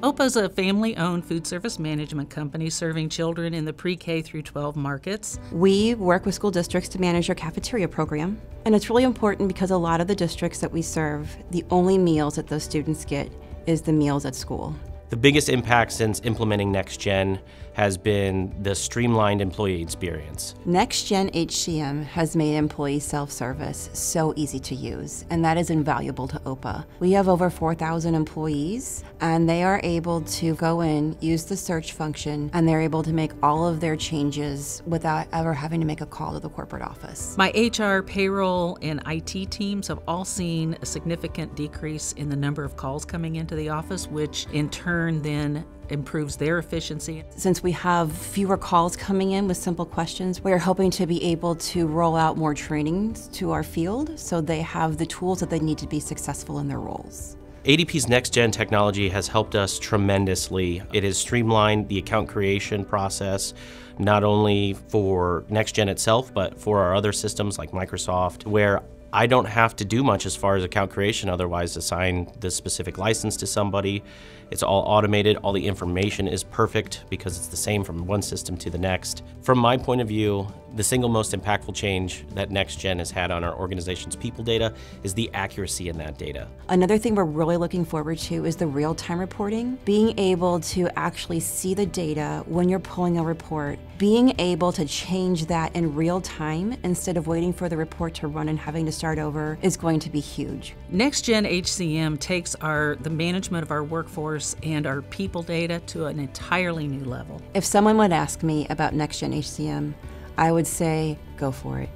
Opaa is a family owned food service management company serving children in the pre K through 12 markets. We work with school districts to manage our cafeteria program, and it's really important because a lot of the districts that we serve, the only meals that those students get is the meals at school. The biggest impact since implementing NextGen has been the streamlined employee experience. NextGen HCM has made employee self-service so easy to use, and that is invaluable to Opaa. We have over 4,000 employees, and they are able to go in, use the search function, and they're able to make all of their changes without ever having to make a call to the corporate office. My HR, payroll, and IT teams have all seen a significant decrease in the number of calls coming into the office, which in turn then improves their efficiency. Since we have fewer calls coming in with simple questions, we're hoping to be able to roll out more trainings to our field so they have the tools that they need to be successful in their roles. ADP's next gen technology has helped us tremendously. It has streamlined the account creation process, not only for next gen itself, but for our other systems like Microsoft, where I don't have to do much as far as account creation, otherwise assign the specific license to somebody. It's all automated, all the information is perfect because it's the same from one system to the next. From my point of view, the single most impactful change that NextGen has had on our organization's people data is the accuracy in that data. Another thing we're really looking forward to is the real-time reporting. Being able to actually see the data when you're pulling a report, being able to change that in real time instead of waiting for the report to run and having to start over is going to be huge. NextGen HCM takes our the management of our workforce and our people data to an entirely new level. If someone would ask me about NextGen HCM, I would say go for it.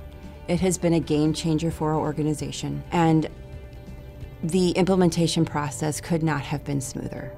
It has been a game changer for our organization, and the implementation process could not have been smoother.